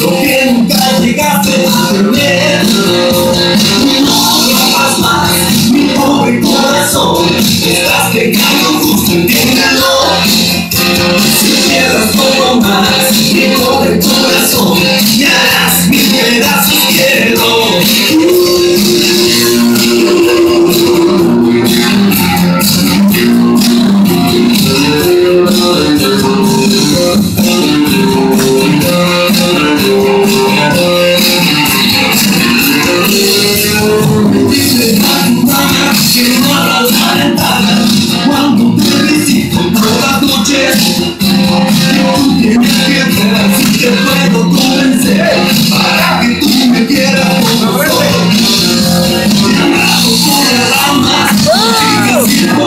lo que nunca llegaste a tener. No rompas más mi pobre corazón, estás pecando justo, entiéndelo. Si pierdas poco más,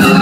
I'm